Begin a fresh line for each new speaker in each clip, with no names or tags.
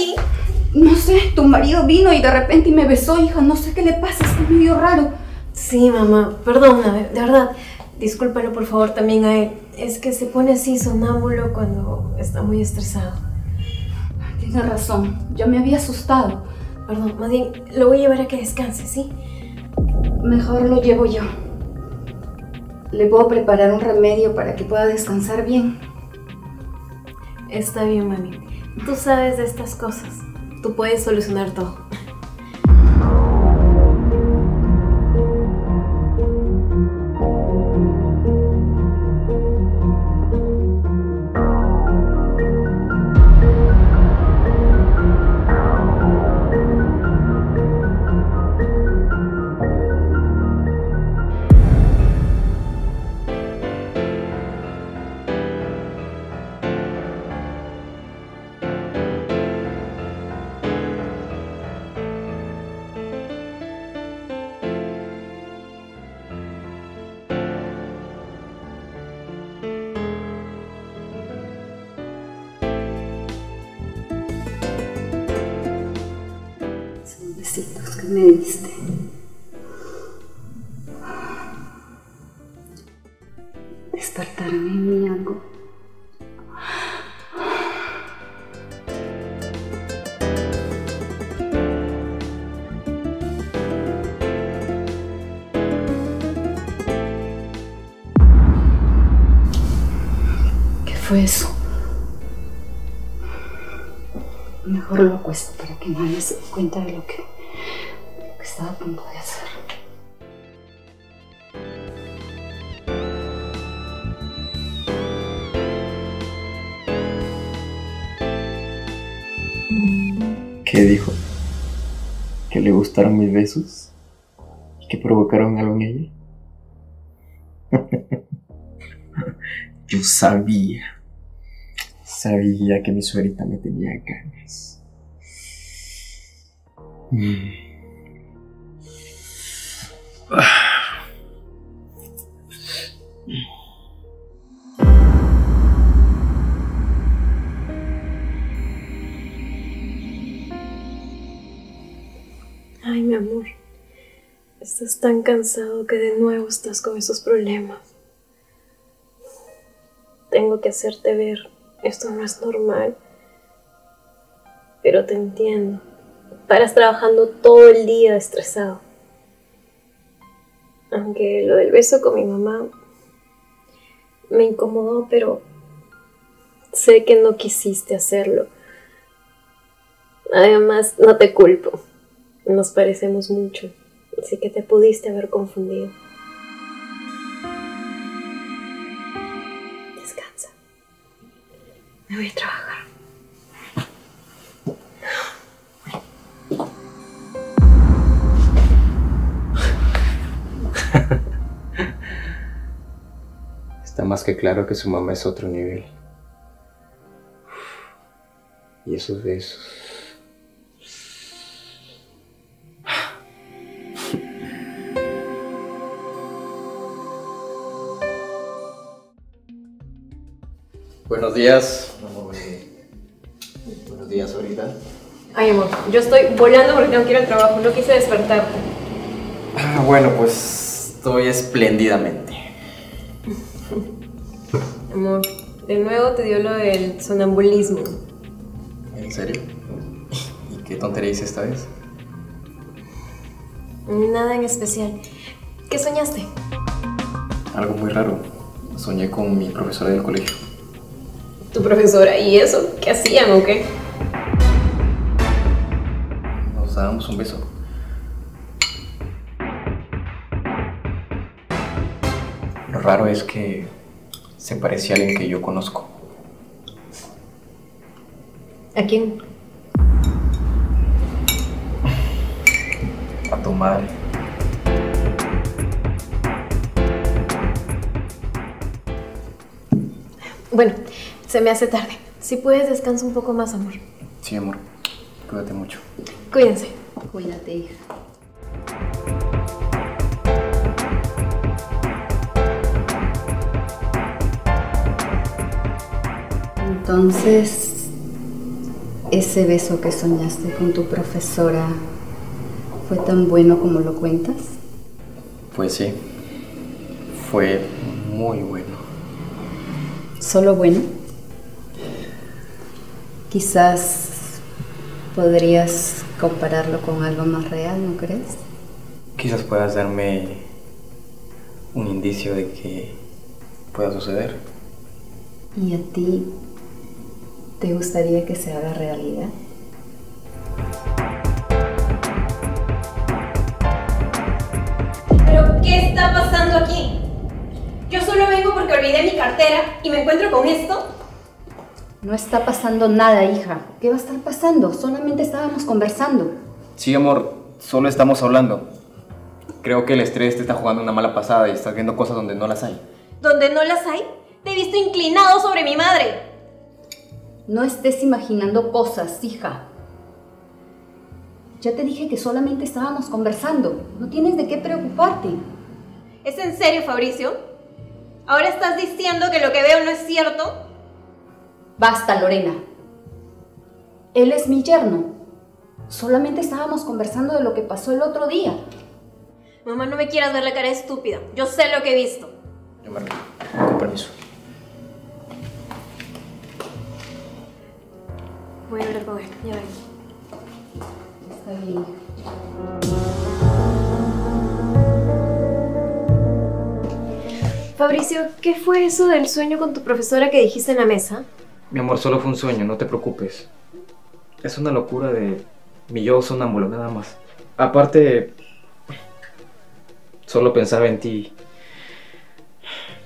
aquí?
No sé, tu marido vino y de repente me besó, hija. No sé qué le pasa, está medio raro.
Sí, mamá, perdóname, de verdad. Discúlpalo por favor también a él. Es que se pone así sonámbulo cuando está muy estresado.
Tienes razón, ya me había asustado.
Perdón, más bien, lo voy a llevar a que descanse, ¿sí?
Mejor lo llevo yo. Le puedo preparar un remedio para que pueda descansar bien.
Está bien, mami. Tú sabes de estas cosas. Tú puedes solucionar todo.
Me diste. Despertaron en mí algo. ¿Qué fue eso? Mejor lo acuesto para que nadie se dé cuenta de lo que estaba.
¿Qué dijo? ¿Que le gustaron mis besos? ¿Y que provocaron algo en ella? Yo sabía. Sabía que mi suegrita me tenía ganas. Mm.
Ay, mi amor. Estás tan cansado que de nuevo estás con esos problemas. Tengo que hacerte ver. Esto no es normal. Pero te entiendo. Paras trabajando todo el día estresado. Aunque lo del beso con mi mamá me incomodó, pero sé que no quisiste hacerlo. Además, no te culpo. Nos parecemos mucho, así que te pudiste haber confundido. Descansa. Me voy a trabajar.
Está más que claro que su mamá es otro nivel. Y esos besos. Buenos días. Buenos días, ahorita.
Ay, amor, yo estoy volando porque tengo que ir al trabajo. No quise despertarte.
Ah, bueno, pues estoy espléndidamente.
Amor, de nuevo te dio lo del sonambulismo.
¿En serio? ¿Y qué tontería hice esta vez?
Nada en especial. ¿Qué soñaste?
Algo muy raro. Soñé con mi profesora del colegio.
Tu profesora. ¿Y eso? ¿Qué hacían o qué?
Nos dábamos un beso. Lo raro es que se parecía a alguien que yo conozco.
¿A quién?
A tu madre.
Bueno, se me hace tarde. Si puedes, descansa un poco más, amor.
Sí, amor. Cuídate mucho.
Cuídense.
Cuídate, hija. Entonces, ese beso que soñaste con tu profesora fue tan bueno como lo cuentas?
Pues sí, fue muy bueno.
¿Solo bueno? Quizás podrías compararlo con algo más real, ¿no crees?
Quizás puedas darme un indicio de que pueda suceder.
¿Y a ti te gustaría que se haga realidad?
¿Pero qué está pasando aquí? Yo solo vengo porque olvidé mi cartera y me encuentro con esto.
No está pasando nada, hija. ¿Qué va a estar pasando? Solamente estábamos conversando.
Sí, amor, solo estamos hablando. Creo que el estrés te está jugando una mala pasada y estás viendo cosas donde no las hay.
¿Donde no las hay? Te he visto inclinado sobre mi madre.
No estés imaginando cosas, hija. Ya te dije que solamente estábamos conversando. No tienes de qué preocuparte.
¿Es en serio, Fabricio? ¿Ahora estás diciendo que lo que veo no es cierto?
Basta, Lorena. Él es mi yerno. Solamente estábamos conversando de lo que pasó el otro día.
Mamá, no me quieras ver la cara estúpida. Yo sé lo que he visto.
Yo me con permiso.
Voy a hablar con él, ya vengo.
Está bien.
Fabricio, ¿qué fue eso del sueño con tu profesora que dijiste en la mesa?
Mi amor, solo fue un sueño, no te preocupes. Es una locura de mi yo sonámbulo, nada más. Aparte, solo pensaba en ti.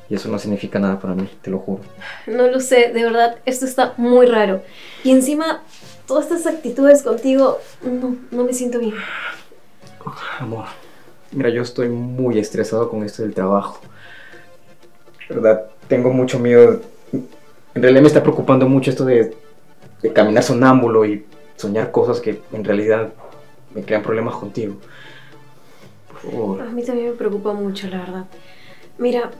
Y eso no significa nada para mí, te lo juro.
No lo sé, de verdad, esto está muy raro. Y encima, todas estas actitudes contigo, no, no me siento bien.
Amor, mira, yo estoy muy estresado con esto del trabajo. ¿Verdad? Tengo mucho miedo. En realidad me está preocupando mucho esto de, de caminar sonámbulo y soñar cosas que en realidad me crean problemas contigo. Por favor.
A mí también me preocupa mucho, la verdad. Mira,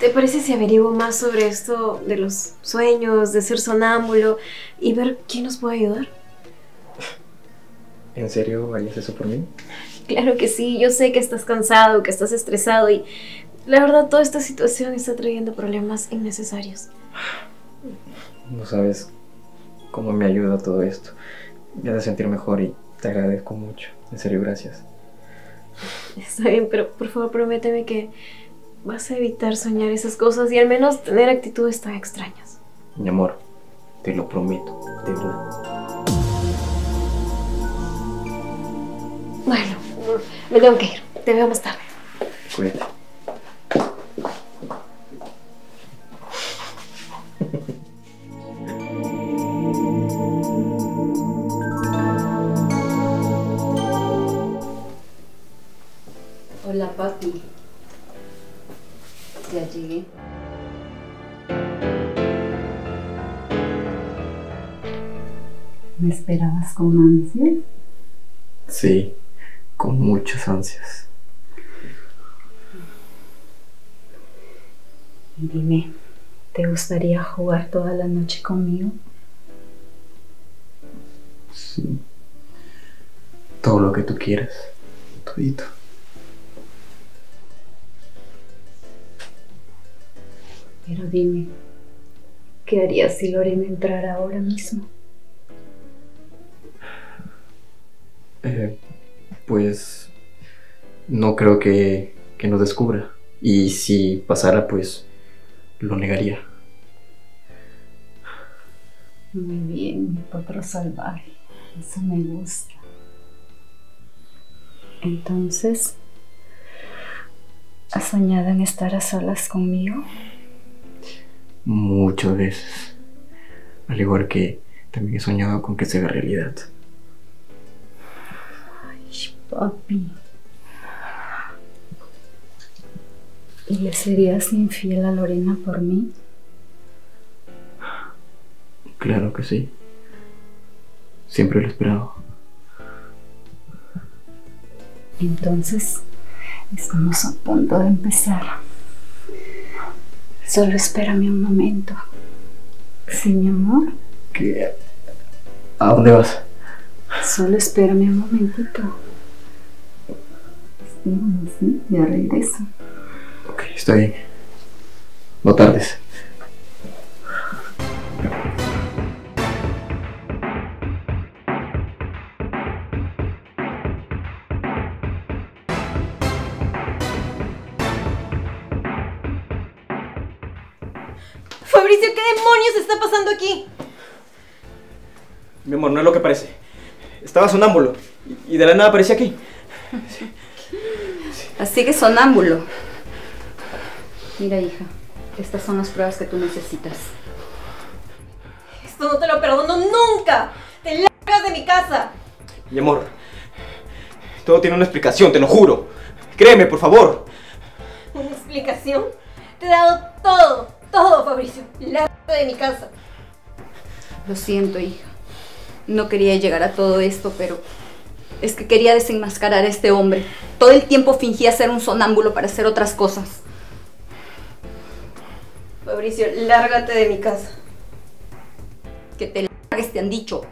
¿te parece si averiguo más sobre esto de los sueños, de ser sonámbulo y ver quién nos puede ayudar?
¿En serio harías eso por mí?
Claro que sí, yo sé que estás cansado, que estás estresado y la verdad toda esta situación está trayendo problemas innecesarios.
No sabes cómo me ayuda todo esto. Me hace sentir mejor y te agradezco mucho. En serio, gracias.
Está bien, pero por favor prométeme que vas a evitar soñar esas cosas y al menos tener actitudes tan extrañas.
Mi amor, te lo prometo, de verdad.
Bueno, me tengo que ir. Te veo más tarde.
Cuídate.
¿Me esperabas con ansias?
Sí, con muchas ansias.
Dime, ¿te gustaría jugar toda la noche conmigo?
Sí. Todo lo que tú quieras. Todito.
Pero dime, ¿qué harías si Lorena entrara ahora mismo?
Eh, pues no creo que, que nos descubra. Y si pasara, pues lo negaría.
Muy bien, mi potro salvaje. Eso me gusta. Entonces, ¿has soñado en estar a solas conmigo?
Muchas veces. Al igual que también he soñado con que se haga realidad.
Papi. ¿Y le serías infiel a Lorena por mí?
Claro que sí. Siempre lo he esperado.
Entonces, estamos a punto de empezar. Solo espérame un momento. ¿Sí, mi amor?
¿Qué? ¿A dónde vas?
Solo espérame un momentito. Sí, ya regreso.
Ok, está bien. No tardes.
Fabricio, ¿qué demonios está pasando aquí?
Mi amor, no es lo que parece. Estaba sonámbulo y de la nada aparecía aquí.
Así que sonámbulo. Mira, hija, estas son las pruebas que tú necesitas.
Esto no te lo perdono nunca. Te largas de mi casa.
Mi amor, todo tiene una explicación, te lo juro. Créeme, por favor.
¿Una explicación? Te he dado todo, todo, Fabricio. Lárgate de mi casa.
Lo siento, hija. No quería llegar a todo esto, pero es que quería desenmascarar a este hombre. Todo el tiempo fingía ser un sonámbulo para hacer otras cosas.
Fabricio, lárgate de mi casa.
Que te largues, te han dicho.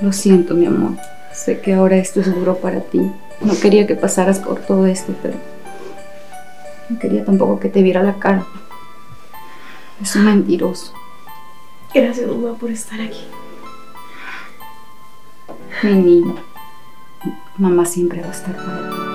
Lo siento, mi amor. Sé que ahora esto es duro para ti. No quería que pasaras por todo esto, pero no quería tampoco que te viera la cara. Es un mentiroso.
Gracias, mamá, por estar aquí.
Mi niño. Mamá siempre va a estar para ti.